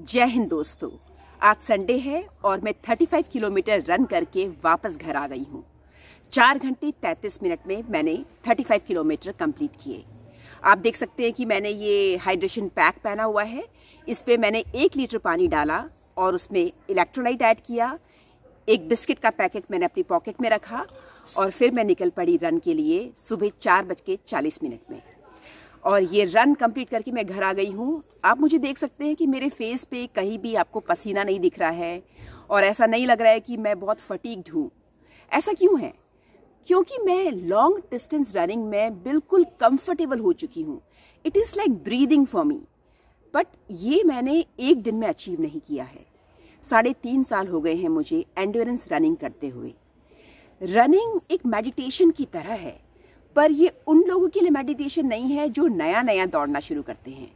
जय हिंद दोस्तों। आज संडे है और मैं 35 किलोमीटर रन करके वापस घर आ गई हूँ। चार घंटे 33 मिनट में मैंने 35 किलोमीटर कंप्लीट किए। आप देख सकते हैं कि मैंने ये हाइड्रेशन पैक पहना हुआ है। इस पर मैंने एक लीटर पानी डाला और उसमें इलेक्ट्रोलाइट ऐड किया। एक बिस्किट का पैकेट मैंने अपनी पॉकेट में रखा और फिर मैं निकल पड़ी रन के लिए सुबह चार बज के चालीस मिनट में। और ये रन कंप्लीट करके मैं घर आ गई हूँ। आप मुझे देख सकते हैं कि मेरे फेस पे कहीं भी आपको पसीना नहीं दिख रहा है और ऐसा नहीं लग रहा है कि मैं बहुत फटीक्ड हूँ। ऐसा क्यों है? क्योंकि मैं लॉन्ग डिस्टेंस रनिंग में बिल्कुल कंफर्टेबल हो चुकी हूँ। It is like breathing for me but ये मैंने एक दिन में अचीव नहीं किया है। साढ़े तीन साल हो गए हैं मुझे एंडोरेंस रनिंग करते हुए। रनिंग एक मेडिटेशन की तरह है। पर ये उन लोगों के लिए मेडिटेशन नहीं है जो नया नया दौड़ना शुरू करते हैं।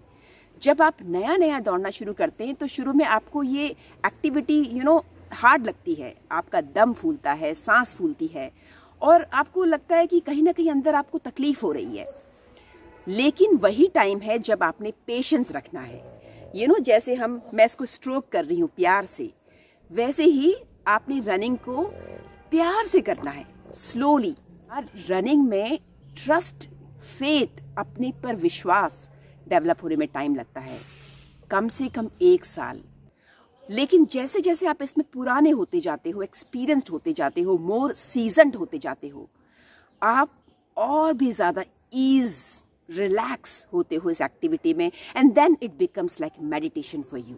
जब आप नया नया दौड़ना शुरू करते हैं तो शुरू में आपको ये एक्टिविटी यू नो हार्ड लगती है। आपका दम फूलता है, सांस फूलती है और आपको लगता है कि कहीं ना कहीं अंदर आपको तकलीफ़ हो रही है। लेकिन वही टाइम है जब आपने पेशेंस रखना है। यू नो जैसे हम, मैं इसको स्ट्रोक कर रही हूँ प्यार से, वैसे ही आपने रनिंग को प्यार से करना है स्लोली रनिंग में ट्रस्ट फेथ अपने पर विश्वास डेवलप होने में टाइम लगता है। कम से कम एक साल। लेकिन जैसे जैसे आप इसमें पुराने होते जाते हो एक्सपीरियंस्ड होते जाते हो मोर सीजनड होते जाते हो, आप और भी ज़्यादा ईज रिलैक्स होते हो इस एक्टिविटी में and then it becomes like meditation for you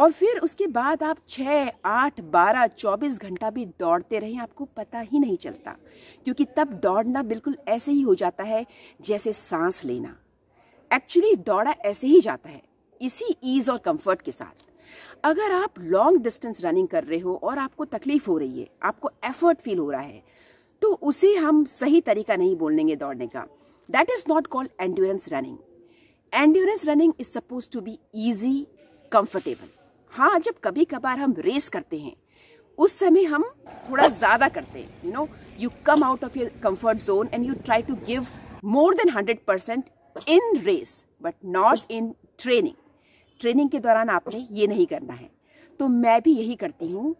और फिर उसके बाद आप छः आठ, बारह, चौबीस घंटा भी दौड़ते रहें, आपको पता ही नहीं चलता। क्योंकि तब दौड़ना बिल्कुल ऐसे ही हो जाता है जैसे सांस लेना। एक्चुअली दौड़ा ऐसे ही जाता है, इसी ईज और कंफर्ट के साथ। अगर आप लॉन्ग डिस्टेंस रनिंग कर रहे हो और आपको तकलीफ़ हो रही है, आपको एफर्ट फील हो रहा है तो उसे हम सही तरीका नहीं बोलेंगे दौड़ने का। That is not called endurance running endurance running is suppose to be easy comfortable हाँ जब कभी कभार हम रेस करते हैं, उस समय हम थोड़ा ज़्यादा करते हैं you know you come out of your comfort zone and you try to give more than hundred percent in race but not in training training के दौरान आपने ये नहीं करना है। तो मैं भी यही करती हूँ।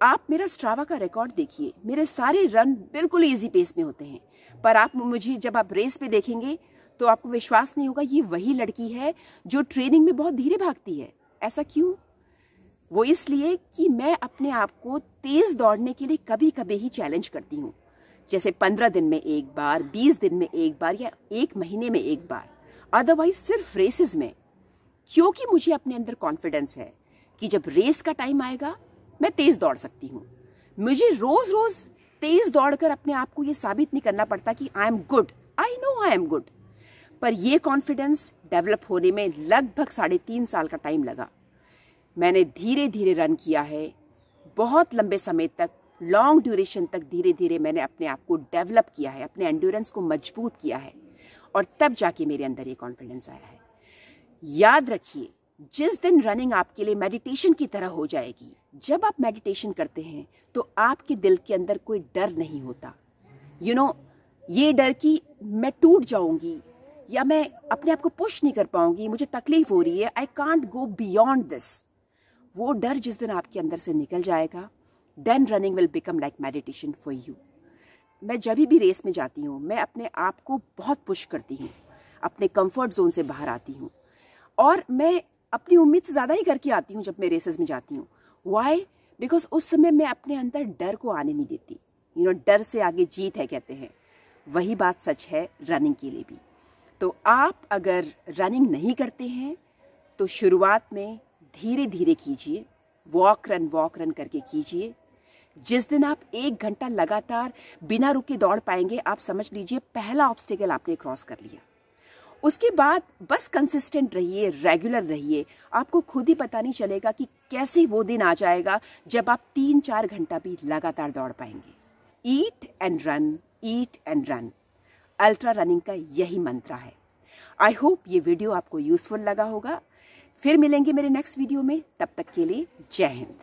आप मेरा स्ट्रावा का रिकॉर्ड देखिए। मेरे सारे रन बिल्कुल इजी पेस में होते हैं। पर आप मुझे जब आप रेस पे देखेंगे तो आपको विश्वास नहीं होगा, ये वही लड़की है जो ट्रेनिंग में बहुत धीरे भागती है। ऐसा क्यों? वो इसलिए कि मैं अपने आप को तेज दौड़ने के लिए कभी कभी ही चैलेंज करती हूँ। जैसे पंद्रह दिन में एक बार, बीस दिन में एक बार या एक महीने में एक बार। अदरवाइज़ सिर्फ़ रेसेस में। क्योंकि मुझे अपने अंदर कॉन्फिडेंस है कि जब रेस का टाइम आएगा, मैं तेज दौड़ सकती हूँ। मुझे रोज रोज तेज दौड़कर अपने आप को ये साबित नहीं करना पड़ता कि I am good I know I am good पर यह कॉन्फिडेंस डेवलप होने में लगभग साढ़े तीन साल का टाइम लगा। मैंने धीरे धीरे रन किया है। बहुत लंबे समय तक लॉन्ग ड्यूरेशन तक धीरे धीरे मैंने अपने आप को डेवलप किया है अपने एंड्योरेंस को मज़बूत किया है और तब जाके मेरे अंदर ये कॉन्फिडेंस आया है। याद रखिए जिस दिन रनिंग आपके लिए मेडिटेशन की तरह हो जाएगी जब आप मेडिटेशन करते हैं तो आपके दिल के अंदर कोई डर नहीं होता। यू you नो know, ये डर कि मैं टूट जाऊँगी या मैं अपने आप को पुश नहीं कर पाऊँगी मुझे तकलीफ़ हो रही है I can't go beyond this वो डर जिस दिन आपके अंदर से निकल जाएगा then running will become like meditation for you मैं जब भी रेस में जाती हूँ, मैं अपने आप को बहुत पुश करती हूँ, अपने कंफर्ट जोन से बाहर आती हूँ। और मैं अपनी उम्मीद से ज़्यादा ही करके आती हूँ जब मैं रेसेस में जाती हूँ। वाई बिकॉज़ उस समय मैं अपने अंदर डर को आने नहीं देती। यू नो डर से आगे जीत है कहते हैं। वही बात सच है रनिंग के लिए भी। तो आप अगर रनिंग नहीं करते हैं तो शुरुआत में धीरे धीरे कीजिए वॉक रन वॉक रन करके कीजिए। जिस दिन आप एक घंटा लगातार बिना रुके दौड़ पाएँगे, आप समझ लीजिए पहला ऑब्स्टिकल आपने क्रॉस कर लिया। उसके बाद बस कंसिस्टेंट रहिए रेगुलर रहिए। आपको खुद ही पता नहीं चलेगा कि कैसे वो दिन आ जाएगा जब आप तीन चार घंटा भी लगातार दौड़ पाएँगे। Eat and run eat and run ultra running का यही मंत्र है। आई होप ये वीडियो आपको यूजफुल लगा होगा। फिर मिलेंगे मेरे नेक्स्ट वीडियो में। तब तक के लिए जय हिंद।